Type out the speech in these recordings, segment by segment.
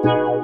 Hi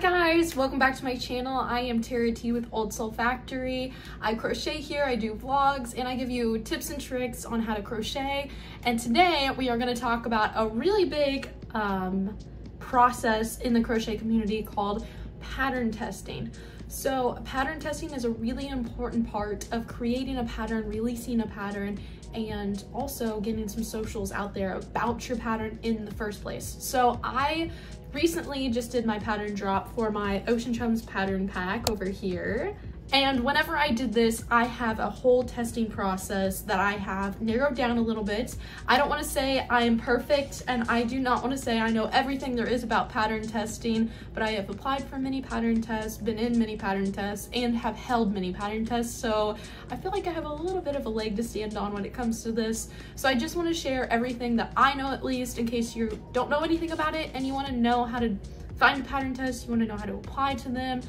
guys, welcome back to my channel. I am Tara T with Old Soul Factory. I crochet here, I do vlogs, and I give you tips and tricks on how to crochet. And today we are gonna talk about a really big um, process in the crochet community called pattern testing. So pattern testing is a really important part of creating a pattern, releasing a pattern, and also getting some socials out there about your pattern in the first place. So I recently just did my pattern drop for my Ocean Chums pattern pack over here. And whenever I did this, I have a whole testing process that I have narrowed down a little bit. I don't want to say I am perfect and I do not want to say I know everything there is about pattern testing, but I have applied for many pattern tests, been in many pattern tests, and have held many pattern tests. So I feel like I have a little bit of a leg to stand on when it comes to this. So I just want to share everything that I know at least in case you don't know anything about it and you want to know how to find a pattern test, you want to know how to apply to them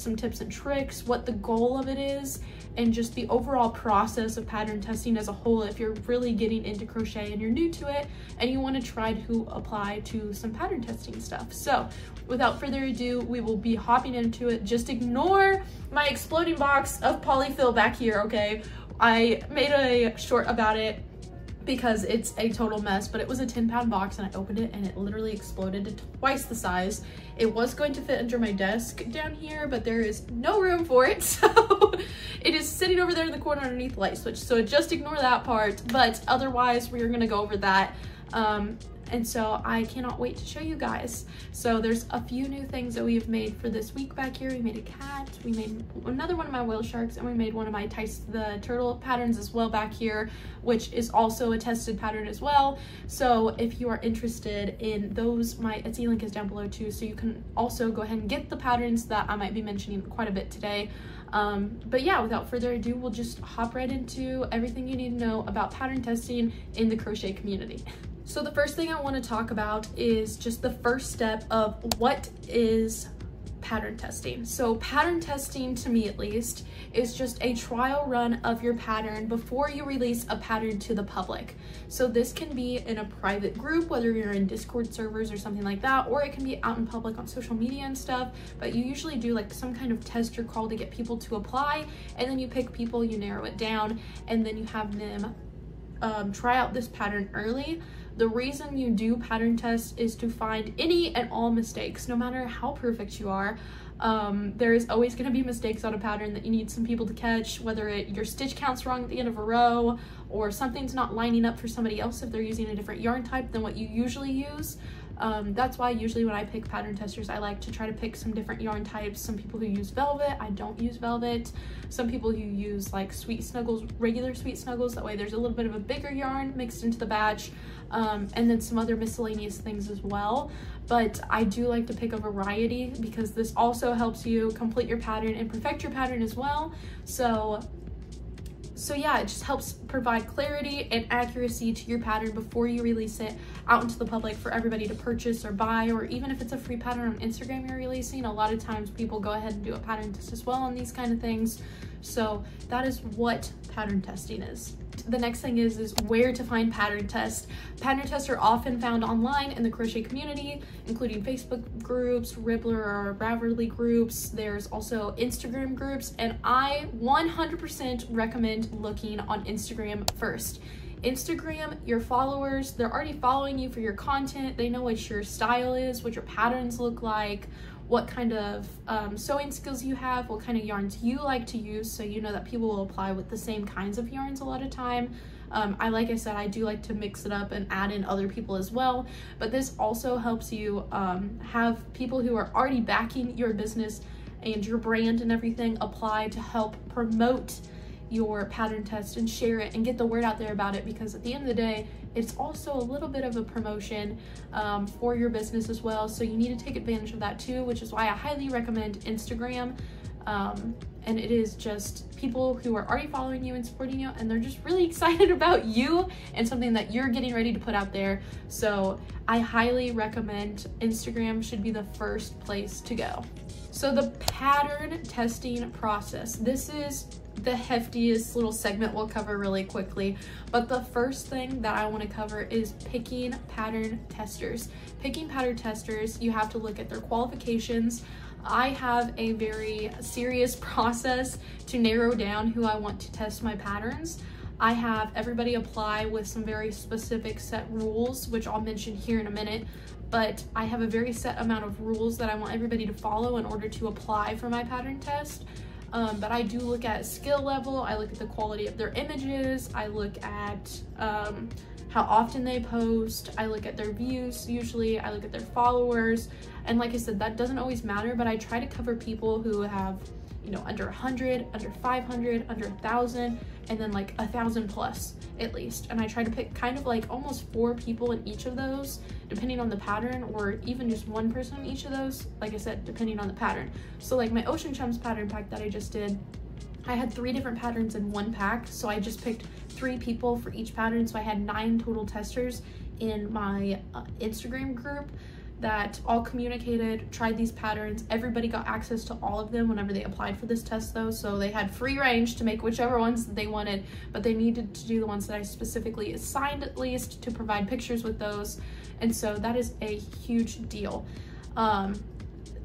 some tips and tricks, what the goal of it is, and just the overall process of pattern testing as a whole if you're really getting into crochet and you're new to it and you want to try to apply to some pattern testing stuff. So without further ado, we will be hopping into it. Just ignore my exploding box of polyfill back here, okay? I made a short about it because it's a total mess, but it was a 10 pound box and I opened it and it literally exploded to twice the size. It was going to fit under my desk down here, but there is no room for it. So it is sitting over there in the corner underneath the light switch. So just ignore that part, but otherwise we're gonna go over that. Um, and so I cannot wait to show you guys. So there's a few new things that we have made for this week back here. We made a cat, we made another one of my whale sharks, and we made one of my Tice the turtle patterns as well back here, which is also a tested pattern as well. So if you are interested in those, my Etsy link is down below too, so you can also go ahead and get the patterns that I might be mentioning quite a bit today. Um, but yeah, without further ado, we'll just hop right into everything you need to know about pattern testing in the crochet community. So the first thing I want to talk about is just the first step of what is pattern testing. So pattern testing, to me at least, is just a trial run of your pattern before you release a pattern to the public. So this can be in a private group, whether you're in Discord servers or something like that, or it can be out in public on social media and stuff, but you usually do like some kind of tester call to get people to apply, and then you pick people, you narrow it down, and then you have them um, try out this pattern early the reason you do pattern tests is to find any and all mistakes, no matter how perfect you are. Um, there is always going to be mistakes on a pattern that you need some people to catch, whether it your stitch count's wrong at the end of a row or something's not lining up for somebody else if they're using a different yarn type than what you usually use. Um, that's why usually when I pick pattern testers, I like to try to pick some different yarn types. Some people who use velvet, I don't use velvet. Some people who use like sweet snuggles, regular sweet snuggles. That way there's a little bit of a bigger yarn mixed into the batch. Um, and then some other miscellaneous things as well. But I do like to pick a variety because this also helps you complete your pattern and perfect your pattern as well. So so yeah, it just helps provide clarity and accuracy to your pattern before you release it out into the public for everybody to purchase or buy, or even if it's a free pattern on Instagram you're releasing, a lot of times people go ahead and do a pattern test as well on these kind of things. So that is what pattern testing is the next thing is is where to find pattern tests. Pattern tests are often found online in the crochet community, including Facebook groups, Rippler or Ravelry groups. There's also Instagram groups, and I 100% recommend looking on Instagram first. Instagram, your followers, they're already following you for your content. They know what your style is, what your patterns look like, what kind of um, sewing skills you have, what kind of yarns you like to use, so you know that people will apply with the same kinds of yarns a lot of time. Um, I, like I said, I do like to mix it up and add in other people as well, but this also helps you um, have people who are already backing your business and your brand and everything apply to help promote your pattern test and share it and get the word out there about it because at the end of the day, it's also a little bit of a promotion um, for your business as well. So you need to take advantage of that too, which is why I highly recommend Instagram. Um, and it is just people who are already following you and supporting you and they're just really excited about you and something that you're getting ready to put out there. So I highly recommend Instagram should be the first place to go. So the pattern testing process, this is the heftiest little segment we'll cover really quickly. But the first thing that I want to cover is picking pattern testers. Picking pattern testers, you have to look at their qualifications. I have a very serious process to narrow down who I want to test my patterns. I have everybody apply with some very specific set rules, which I'll mention here in a minute, but I have a very set amount of rules that I want everybody to follow in order to apply for my pattern test. Um, but I do look at skill level, I look at the quality of their images, I look at um, how often they post, I look at their views usually, I look at their followers, and like I said, that doesn't always matter, but I try to cover people who have, you know, under 100, under 500, under 1,000, and then like a thousand plus at least. And I try to pick kind of like almost four people in each of those, depending on the pattern, or even just one person in each of those, like I said, depending on the pattern. So like my Ocean Chums pattern pack that I just did, I had three different patterns in one pack, so I just picked three people for each pattern, so I had nine total testers in my uh, Instagram group that all communicated, tried these patterns. Everybody got access to all of them whenever they applied for this test though, so they had free range to make whichever ones they wanted, but they needed to do the ones that I specifically assigned at least to provide pictures with those. And so that is a huge deal. Um,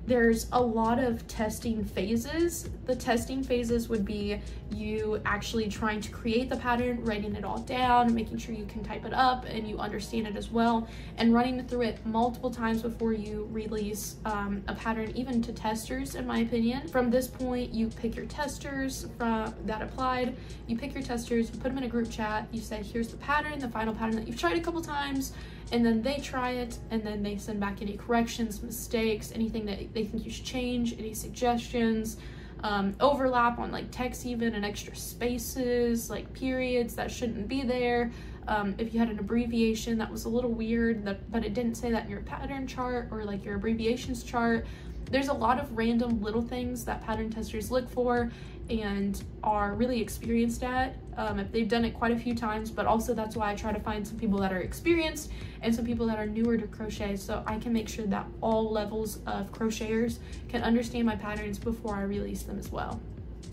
there's a lot of testing phases. The testing phases would be you actually trying to create the pattern, writing it all down, making sure you can type it up and you understand it as well, and running through it multiple times before you release um, a pattern, even to testers, in my opinion. From this point, you pick your testers from that applied, you pick your testers, you put them in a group chat, you say, here's the pattern, the final pattern that you've tried a couple times, and then they try it and then they send back any corrections, mistakes, anything that they think you should change, any suggestions, um, overlap on like text even and extra spaces, like periods that shouldn't be there. Um, if you had an abbreviation that was a little weird, that, but it didn't say that in your pattern chart or like your abbreviations chart, there's a lot of random little things that pattern testers look for and are really experienced at um, they've done it quite a few times but also that's why I try to find some people that are experienced and some people that are newer to crochet so I can make sure that all levels of crocheters can understand my patterns before I release them as well.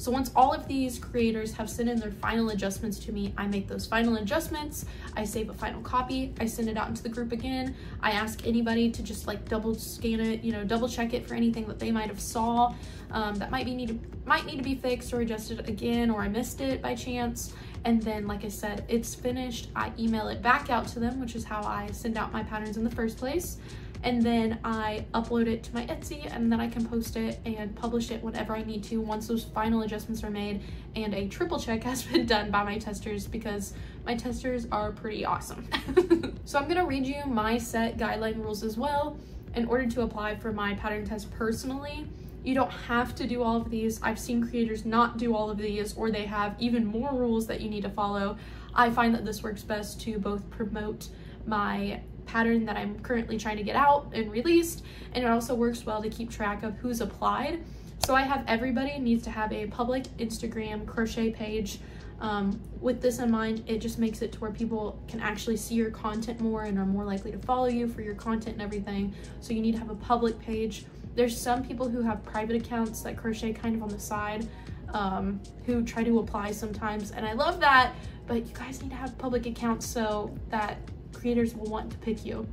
So once all of these creators have sent in their final adjustments to me, I make those final adjustments, I save a final copy, I send it out into the group again, I ask anybody to just like double scan it, you know, double check it for anything that they might have saw um, that might be need might need to be fixed or adjusted again or I missed it by chance. And then, like I said, it's finished. I email it back out to them, which is how I send out my patterns in the first place and then I upload it to my Etsy and then I can post it and publish it whenever I need to once those final adjustments are made and a triple check has been done by my testers because my testers are pretty awesome. so I'm gonna read you my set guideline rules as well in order to apply for my pattern test personally. You don't have to do all of these. I've seen creators not do all of these or they have even more rules that you need to follow. I find that this works best to both promote my pattern that I'm currently trying to get out and released. And it also works well to keep track of who's applied. So I have everybody needs to have a public Instagram crochet page. Um, with this in mind, it just makes it to where people can actually see your content more and are more likely to follow you for your content and everything. So you need to have a public page. There's some people who have private accounts that crochet kind of on the side um, who try to apply sometimes. And I love that, but you guys need to have public accounts so that creators will want to pick you.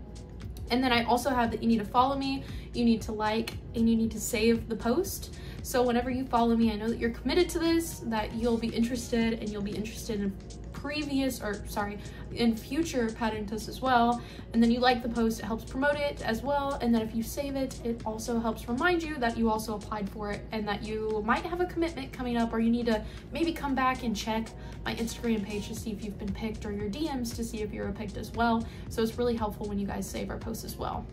And then I also have that you need to follow me, you need to like, and you need to save the post. So whenever you follow me, I know that you're committed to this, that you'll be interested and you'll be interested in previous or sorry in future pattern tests as well. And then you like the post it helps promote it as well. And then if you save it it also helps remind you that you also applied for it and that you might have a commitment coming up or you need to maybe come back and check my instagram page to see if you've been picked or your dms to see if you're picked as well. So it's really helpful when you guys save our posts as well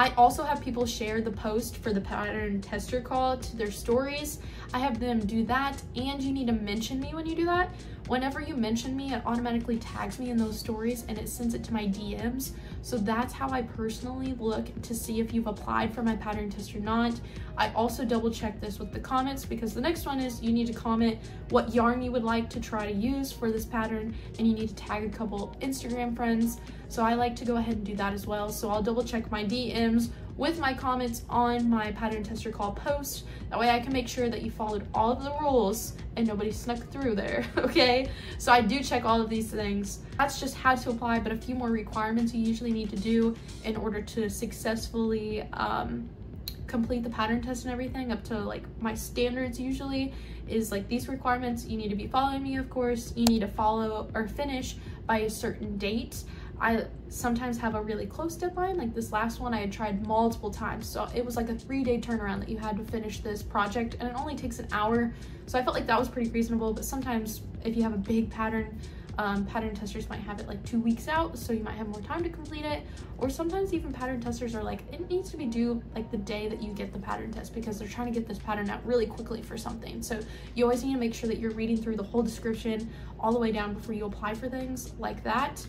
I also have people share the post for the pattern tester call to their stories. I have them do that and you need to mention me when you do that. Whenever you mention me, it automatically tags me in those stories and it sends it to my DMs. So that's how I personally look to see if you've applied for my pattern test or not. I also double check this with the comments because the next one is you need to comment what yarn you would like to try to use for this pattern and you need to tag a couple Instagram friends. So I like to go ahead and do that as well. So I'll double check my DMs with my comments on my pattern tester call post. That way I can make sure that you followed all of the rules and nobody snuck through there, okay? So I do check all of these things. That's just how to apply, but a few more requirements you usually need to do in order to successfully um, complete the pattern test and everything up to like my standards usually is like these requirements you need to be following me of course you need to follow or finish by a certain date I sometimes have a really close deadline. Like this last one, I had tried multiple times. So it was like a three day turnaround that you had to finish this project and it only takes an hour. So I felt like that was pretty reasonable. But sometimes if you have a big pattern, um, pattern testers might have it like two weeks out. So you might have more time to complete it. Or sometimes even pattern testers are like, it needs to be due like the day that you get the pattern test because they're trying to get this pattern out really quickly for something. So you always need to make sure that you're reading through the whole description all the way down before you apply for things like that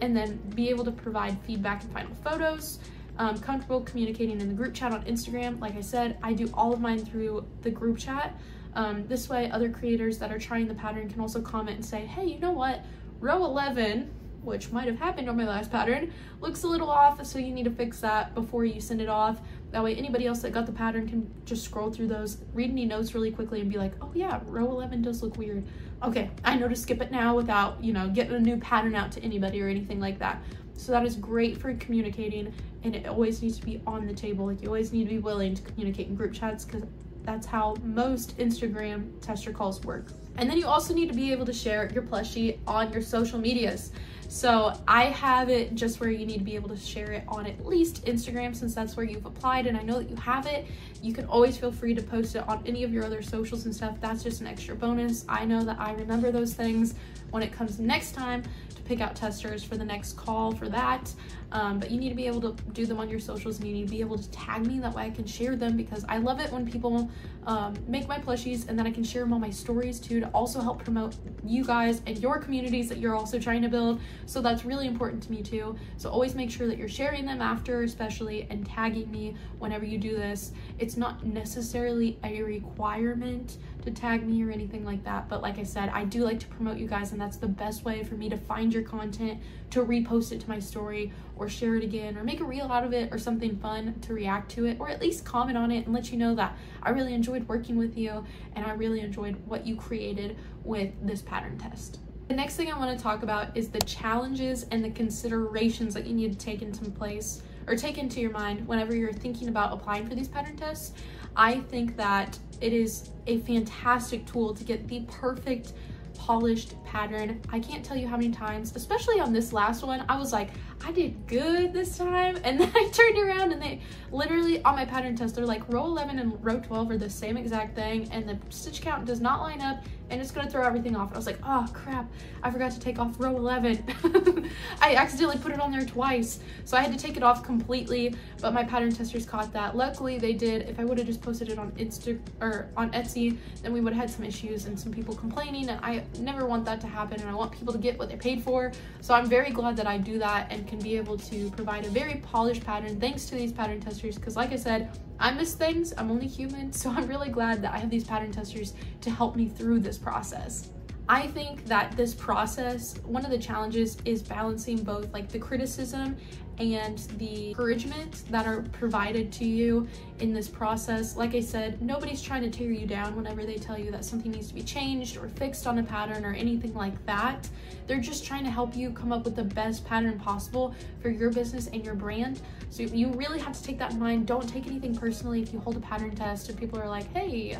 and then be able to provide feedback and final photos. Um, comfortable communicating in the group chat on Instagram. Like I said, I do all of mine through the group chat. Um, this way, other creators that are trying the pattern can also comment and say, hey, you know what? Row 11, which might have happened on my last pattern, looks a little off, so you need to fix that before you send it off. That way, anybody else that got the pattern can just scroll through those, read any notes really quickly, and be like, oh yeah, row 11 does look weird okay, I know to skip it now without, you know, getting a new pattern out to anybody or anything like that. So that is great for communicating and it always needs to be on the table. Like you always need to be willing to communicate in group chats because that's how most Instagram tester calls work. And then you also need to be able to share your plushie on your social medias. So I have it just where you need to be able to share it on at least Instagram since that's where you've applied and I know that you have it. You can always feel free to post it on any of your other socials and stuff. That's just an extra bonus. I know that I remember those things when it comes next time to pick out testers for the next call for that. Um, but you need to be able to do them on your socials and you need to be able to tag me. That way I can share them because I love it when people um, make my plushies and then I can share them on my stories too to also help promote you guys and your communities that you're also trying to build. So that's really important to me too. So always make sure that you're sharing them after especially and tagging me whenever you do this. It's not necessarily a requirement to tag me or anything like that. But like I said, I do like to promote you guys and that's the best way for me to find your content, to repost it to my story or share it again or make a reel out of it or something fun to react to it or at least comment on it and let you know that I really enjoyed working with you and I really enjoyed what you created with this pattern test. The next thing I want to talk about is the challenges and the considerations that you need to take into place or take into your mind whenever you're thinking about applying for these pattern tests. I think that it is a fantastic tool to get the perfect polished pattern. I can't tell you how many times, especially on this last one, I was like, I did good this time. And then I turned around and they literally on my pattern test, they're like row 11 and row 12 are the same exact thing. And the stitch count does not line up and it's gonna throw everything off. I was like, oh crap, I forgot to take off row 11. I accidentally put it on there twice. So I had to take it off completely, but my pattern testers caught that. Luckily they did. If I would have just posted it on Insta or on Etsy, then we would have had some issues and some people complaining and I never want that to happen and I want people to get what they paid for. So I'm very glad that I do that and can be able to provide a very polished pattern thanks to these pattern testers because like I said, I miss things, I'm only human, so I'm really glad that I have these pattern testers to help me through this process. I think that this process, one of the challenges is balancing both like the criticism and the encouragement that are provided to you in this process. Like I said, nobody's trying to tear you down whenever they tell you that something needs to be changed or fixed on a pattern or anything like that. They're just trying to help you come up with the best pattern possible for your business and your brand. So you really have to take that in mind. Don't take anything personally if you hold a pattern test and people are like, hey,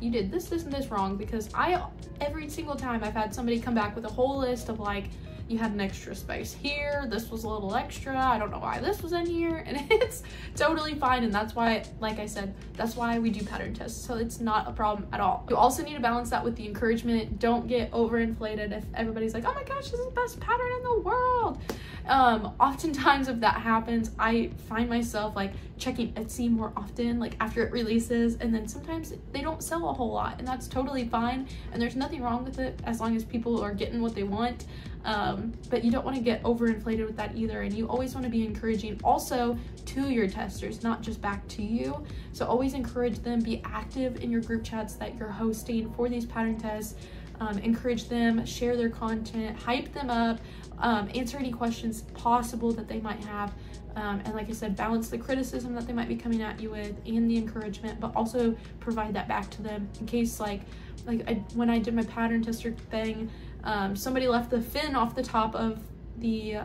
you did this, this, and this wrong because I, every single time I've had somebody come back with a whole list of like, you had an extra space here, this was a little extra, I don't know why this was in here, and it's totally fine, and that's why, like I said, that's why we do pattern tests, so it's not a problem at all. You also need to balance that with the encouragement. Don't get overinflated if everybody's like, oh my gosh, this is the best pattern in the world. Um, oftentimes if that happens, I find myself like checking Etsy more often, like after it releases, and then sometimes they don't sell a whole lot, and that's totally fine, and there's nothing wrong with it as long as people are getting what they want. Um, but you don't want to get overinflated with that either, and you always want to be encouraging also to your testers, not just back to you. So always encourage them, be active in your group chats that you're hosting for these pattern tests um, encourage them, share their content, hype them up, um, answer any questions possible that they might have. Um, and like I said, balance the criticism that they might be coming at you with and the encouragement, but also provide that back to them in case like like I, when I did my pattern tester thing, um, somebody left the fin off the top of the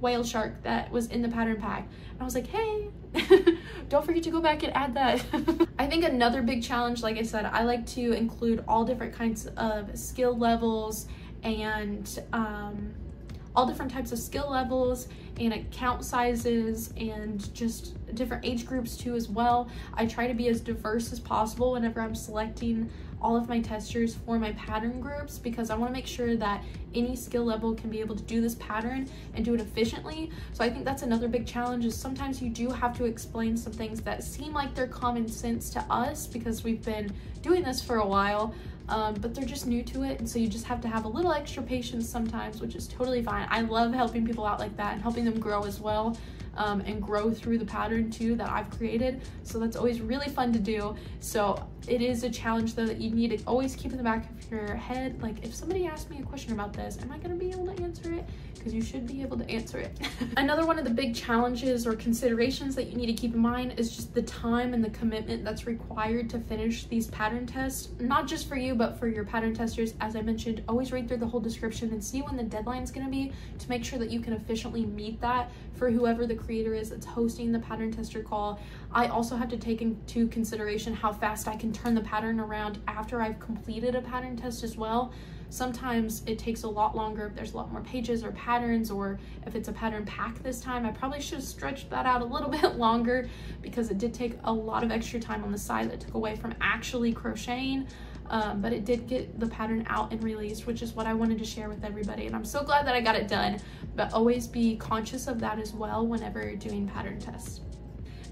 whale shark that was in the pattern pack. And I was like, hey, don't forget to go back and add that. I think another big challenge, like I said, I like to include all different kinds of skill levels and um, all different types of skill levels and account sizes and just different age groups too as well. I try to be as diverse as possible whenever I'm selecting all of my testers for my pattern groups because I want to make sure that any skill level can be able to do this pattern and do it efficiently. So I think that's another big challenge is sometimes you do have to explain some things that seem like they're common sense to us because we've been doing this for a while, um, but they're just new to it. And so you just have to have a little extra patience sometimes, which is totally fine. I love helping people out like that and helping them grow as well um, and grow through the pattern too that I've created. So that's always really fun to do. So it is a challenge though that you need to always keep in the back of your head. Like if somebody asks me a question about this, am I gonna be able to answer it? Because you should be able to answer it. Another one of the big challenges or considerations that you need to keep in mind is just the time and the commitment that's required to finish these pattern tests. Not just for you, but for your pattern testers. As I mentioned, always read through the whole description and see when the deadline is gonna be to make sure that you can efficiently meet that for whoever the creator is that's hosting the pattern tester call. I also have to take into consideration how fast I can turn the pattern around after I've completed a pattern test as well. Sometimes it takes a lot longer if there's a lot more pages or patterns or if it's a pattern pack this time. I probably should have stretched that out a little bit longer because it did take a lot of extra time on the side that took away from actually crocheting. Um, but it did get the pattern out and released, which is what I wanted to share with everybody. And I'm so glad that I got it done, but always be conscious of that as well whenever you're doing pattern tests.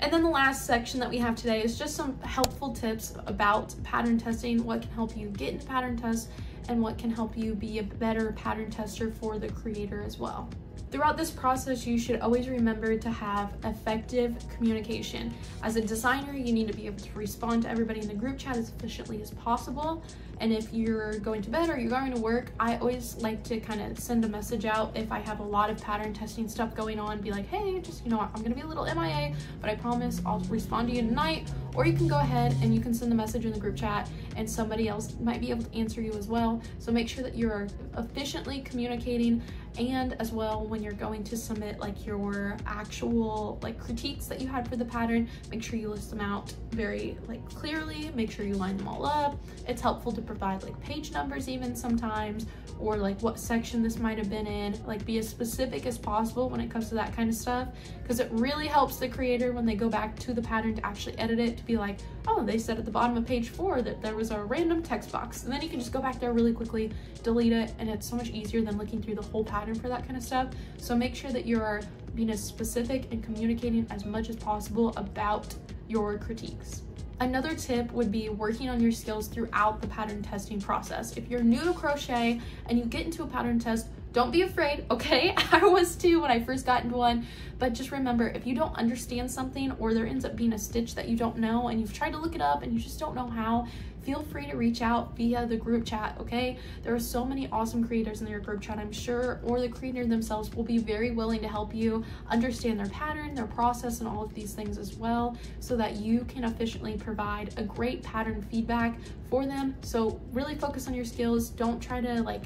And then the last section that we have today is just some helpful tips about pattern testing, what can help you get into pattern tests, and what can help you be a better pattern tester for the creator as well. Throughout this process, you should always remember to have effective communication. As a designer, you need to be able to respond to everybody in the group chat as efficiently as possible. And if you're going to bed or you're going to work, I always like to kind of send a message out if I have a lot of pattern testing stuff going on, be like, hey, just, you know, I'm gonna be a little MIA, but I promise I'll respond to you tonight. Or you can go ahead and you can send the message in the group chat and somebody else might be able to answer you as well. So make sure that you're efficiently communicating and as well when you're going to submit like your actual like critiques that you had for the pattern make sure you list them out very like clearly make sure you line them all up. It's helpful to provide like page numbers even sometimes or like what section this might have been in like be as specific as possible when it comes to that kind of stuff because it really helps the creator when they go back to the pattern to actually edit it to be like oh they said at the bottom of page four that there was a random text box. And then you can just go back there really quickly delete it and it's so much easier than looking through the whole pattern for that kind of stuff so make sure that you're being as specific and communicating as much as possible about your critiques Another tip would be working on your skills throughout the pattern testing process. If you're new to crochet and you get into a pattern test, don't be afraid, okay? I was too when I first got into one, but just remember, if you don't understand something or there ends up being a stitch that you don't know and you've tried to look it up and you just don't know how, feel free to reach out via the group chat, okay? There are so many awesome creators in your group chat, I'm sure, or the creator themselves will be very willing to help you understand their pattern, their process, and all of these things as well, so that you can efficiently provide a great pattern feedback for them. So really focus on your skills. Don't try to like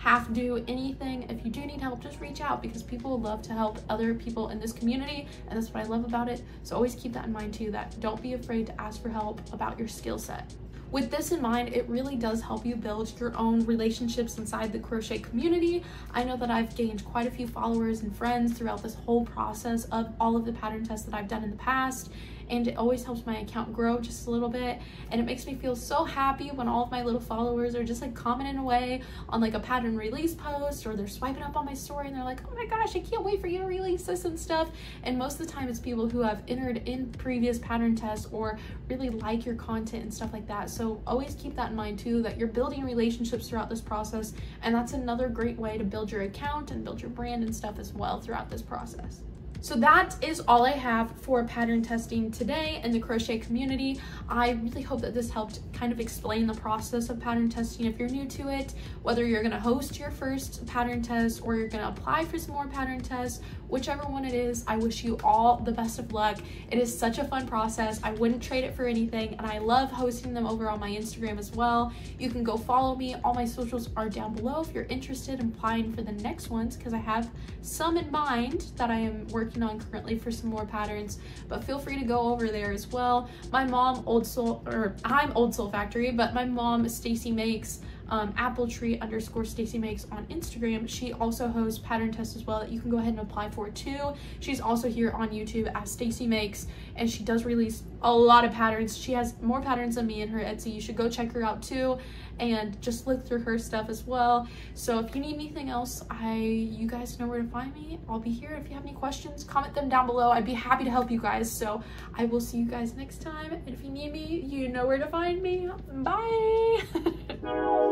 half do anything. If you do need help, just reach out because people love to help other people in this community and that's what I love about it. So always keep that in mind too, that don't be afraid to ask for help about your skill set. With this in mind, it really does help you build your own relationships inside the crochet community. I know that I've gained quite a few followers and friends throughout this whole process of all of the pattern tests that I've done in the past and it always helps my account grow just a little bit. And it makes me feel so happy when all of my little followers are just like commenting away on like a pattern release post or they're swiping up on my story and they're like oh my gosh I can't wait for you to release this and stuff. And most of the time it's people who have entered in previous pattern tests or really like your content and stuff like that. So always keep that in mind too that you're building relationships throughout this process and that's another great way to build your account and build your brand and stuff as well throughout this process. So that is all I have for pattern testing today in the crochet community. I really hope that this helped kind of explain the process of pattern testing if you're new to it, whether you're gonna host your first pattern test or you're gonna apply for some more pattern tests, whichever one it is, I wish you all the best of luck. It is such a fun process. I wouldn't trade it for anything and I love hosting them over on my Instagram as well. You can go follow me. All my socials are down below if you're interested in applying for the next ones because I have some in mind that I am working working on currently for some more patterns, but feel free to go over there as well. My mom, Old Soul, or I'm Old Soul Factory, but my mom, Stacy Makes, um, apple tree underscore Stacy makes on Instagram. She also hosts pattern tests as well that you can go ahead and apply for too. She's also here on YouTube as Stacy makes and she does release a lot of patterns. She has more patterns than me in her Etsy. You should go check her out too and just look through her stuff as well. So if you need anything else, I you guys know where to find me. I'll be here. If you have any questions, comment them down below. I'd be happy to help you guys. So I will see you guys next time. And if you need me, you know where to find me. Bye.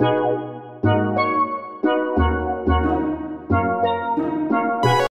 Thank you.